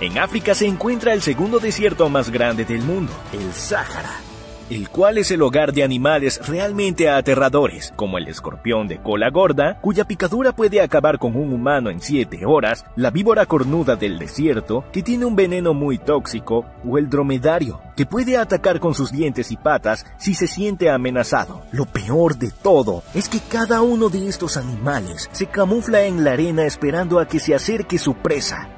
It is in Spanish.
En África se encuentra el segundo desierto más grande del mundo, el Sáhara el cual es el hogar de animales realmente aterradores, como el escorpión de cola gorda, cuya picadura puede acabar con un humano en 7 horas, la víbora cornuda del desierto, que tiene un veneno muy tóxico, o el dromedario, que puede atacar con sus dientes y patas si se siente amenazado. Lo peor de todo es que cada uno de estos animales se camufla en la arena esperando a que se acerque su presa.